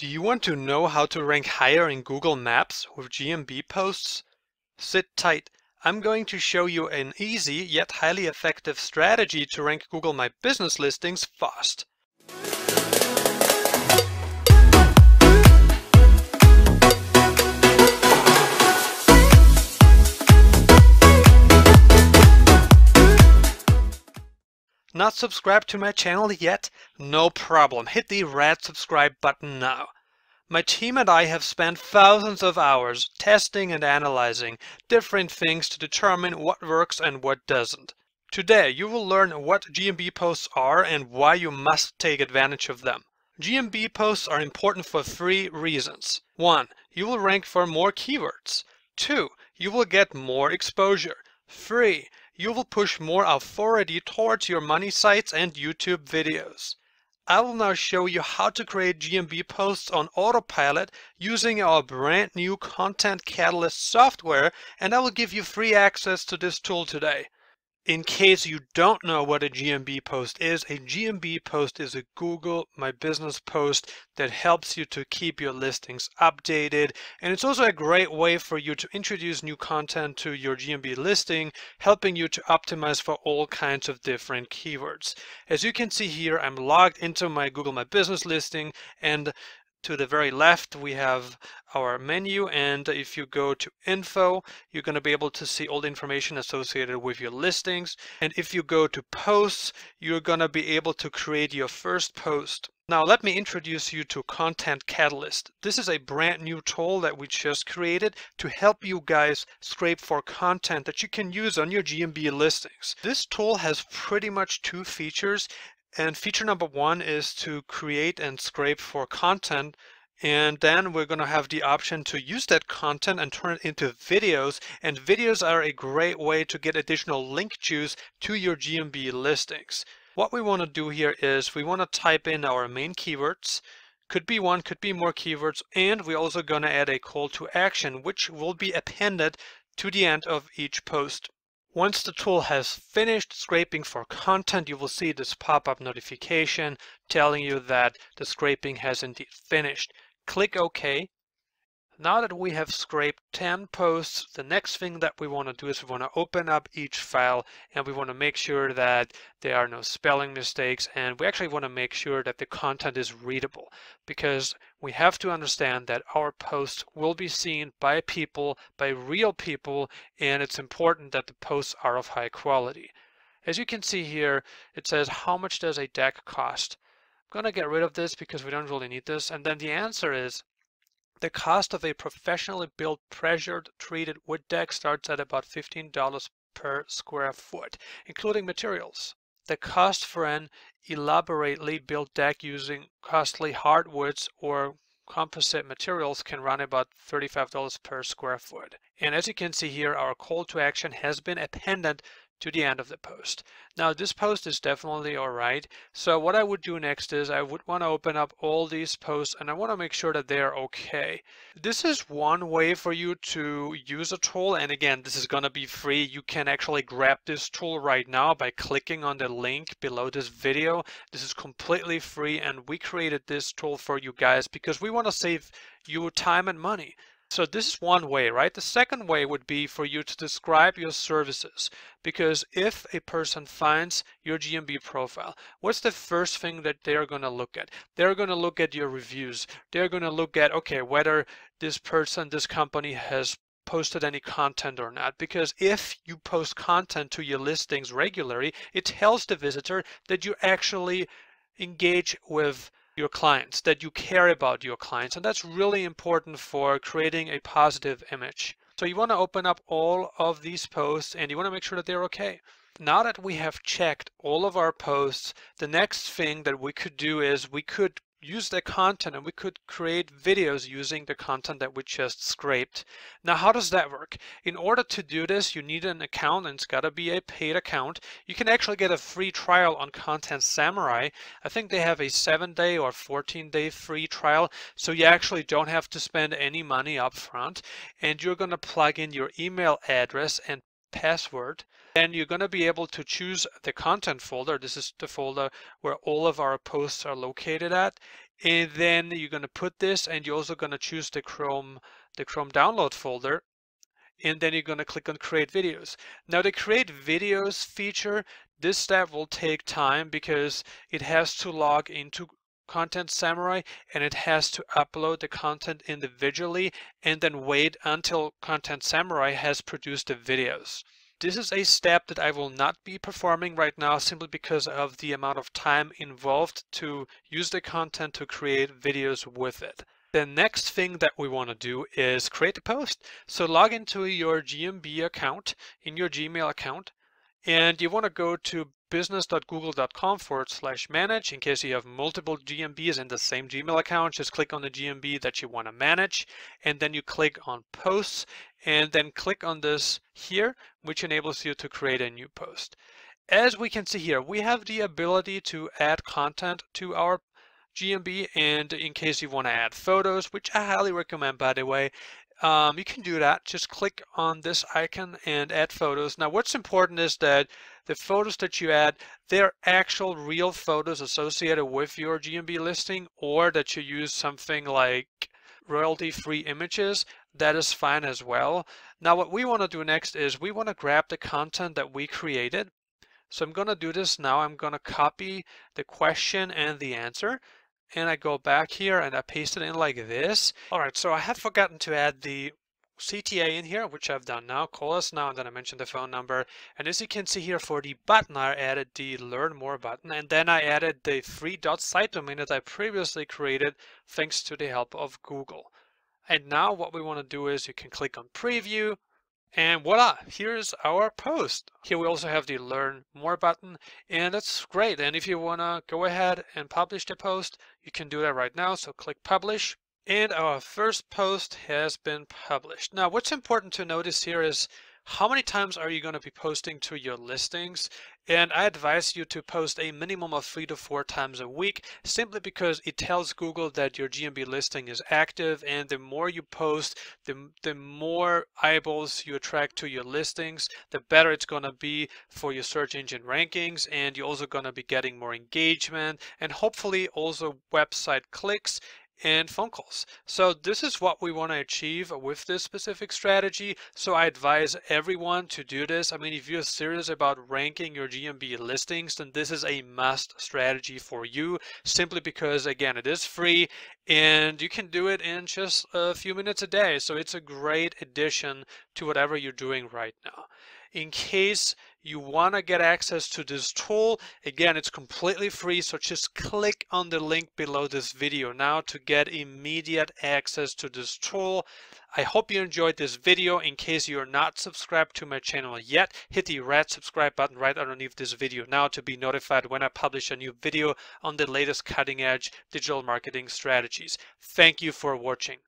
Do you want to know how to rank higher in Google Maps with GMB posts? Sit tight. I'm going to show you an easy yet highly effective strategy to rank Google My Business listings fast. Not subscribed to my channel yet? No problem. Hit the red subscribe button now. My team and I have spent thousands of hours testing and analyzing different things to determine what works and what doesn't. Today you will learn what GMB posts are and why you must take advantage of them. GMB posts are important for three reasons. 1. You will rank for more keywords. 2. You will get more exposure. 3 you will push more authority towards your money sites and YouTube videos. I will now show you how to create GMB posts on autopilot using our brand new Content Catalyst software and I will give you free access to this tool today. In case you don't know what a GMB post is, a GMB post is a Google My Business post that helps you to keep your listings updated. And it's also a great way for you to introduce new content to your GMB listing, helping you to optimize for all kinds of different keywords. As you can see here, I'm logged into my Google My Business listing and to the very left we have our menu and if you go to info you're going to be able to see all the information associated with your listings and if you go to posts you're going to be able to create your first post now let me introduce you to Content Catalyst. This is a brand new tool that we just created to help you guys scrape for content that you can use on your GMB listings. This tool has pretty much two features and feature number one is to create and scrape for content. And then we're going to have the option to use that content and turn it into videos. And videos are a great way to get additional link juice to your GMB listings. What we want to do here is we want to type in our main keywords. Could be one, could be more keywords. And we're also going to add a call to action, which will be appended to the end of each post. Once the tool has finished scraping for content, you will see this pop-up notification telling you that the scraping has indeed finished. Click OK now that we have scraped 10 posts, the next thing that we want to do is we want to open up each file and we want to make sure that there are no spelling mistakes and we actually want to make sure that the content is readable because we have to understand that our posts will be seen by people, by real people, and it's important that the posts are of high quality. As you can see here, it says how much does a deck cost? I'm going to get rid of this because we don't really need this. And then the answer is the cost of a professionally built pressured treated wood deck starts at about $15 per square foot, including materials. The cost for an elaborately built deck using costly hardwoods or composite materials can run about $35 per square foot. And as you can see here, our call to action has been appended to the end of the post. Now this post is definitely all right. So what I would do next is I would want to open up all these posts and I want to make sure that they are okay. This is one way for you to use a tool. And again, this is going to be free. You can actually grab this tool right now by clicking on the link below this video. This is completely free and we created this tool for you guys because we want to save you time and money. So this is one way, right? The second way would be for you to describe your services. Because if a person finds your GMB profile, what's the first thing that they're going to look at? They're going to look at your reviews. They're going to look at, okay, whether this person, this company has posted any content or not because if you post content to your listings regularly it tells the visitor that you actually engage with your clients, that you care about your clients. And that's really important for creating a positive image. So you want to open up all of these posts and you want to make sure that they're okay. Now that we have checked all of our posts, the next thing that we could do is we could use the content and we could create videos using the content that we just scraped. Now how does that work? In order to do this you need an account and it's got to be a paid account. You can actually get a free trial on Content Samurai. I think they have a 7 day or 14 day free trial so you actually don't have to spend any money up front and you're going to plug in your email address and password then you're going to be able to choose the content folder. This is the folder where all of our posts are located at. And then you're going to put this and you're also going to choose the Chrome, the Chrome download folder and then you're going to click on create videos. Now the create videos feature, this step will take time because it has to log into Content Samurai and it has to upload the content individually and then wait until Content Samurai has produced the videos. This is a step that I will not be performing right now simply because of the amount of time involved to use the content to create videos with it. The next thing that we want to do is create a post. So log into your GMB account in your Gmail account and you want to go to business.google.com forward slash manage in case you have multiple GMBs in the same Gmail account. Just click on the GMB that you want to manage and then you click on posts and then click on this here, which enables you to create a new post. As we can see here, we have the ability to add content to our GMB and in case you want to add photos, which I highly recommend by the way, um, you can do that. Just click on this icon and add photos. Now what's important is that the photos that you add, they're actual real photos associated with your GMB listing or that you use something like royalty-free images, that is fine as well. Now what we want to do next is we want to grab the content that we created. So I'm going to do this now. I'm going to copy the question and the answer and I go back here and I paste it in like this. All right, so I had forgotten to add the CTA in here, which I've done now. Call us now, and then I mentioned the phone number. And as you can see here for the button, I added the Learn More button, and then I added the free dot .site domain that I previously created thanks to the help of Google. And now what we want to do is you can click on Preview, and voila, here's our post. Here we also have the learn more button and that's great. And if you wanna go ahead and publish the post, you can do that right now. So click publish and our first post has been published. Now what's important to notice here is how many times are you going to be posting to your listings? And I advise you to post a minimum of three to four times a week, simply because it tells Google that your GMB listing is active. And the more you post, the, the more eyeballs you attract to your listings, the better it's going to be for your search engine rankings. And you're also going to be getting more engagement and hopefully also website clicks and phone calls. So this is what we want to achieve with this specific strategy. So I advise everyone to do this. I mean, if you're serious about ranking your GMB listings, then this is a must strategy for you simply because again, it is free and you can do it in just a few minutes a day. So it's a great addition to whatever you're doing right now. In case you want to get access to this tool, again, it's completely free. So just click on the link below this video now to get immediate access to this tool. I hope you enjoyed this video. In case you're not subscribed to my channel yet, hit the red subscribe button right underneath this video now to be notified when I publish a new video on the latest cutting edge digital marketing strategies. Thank you for watching.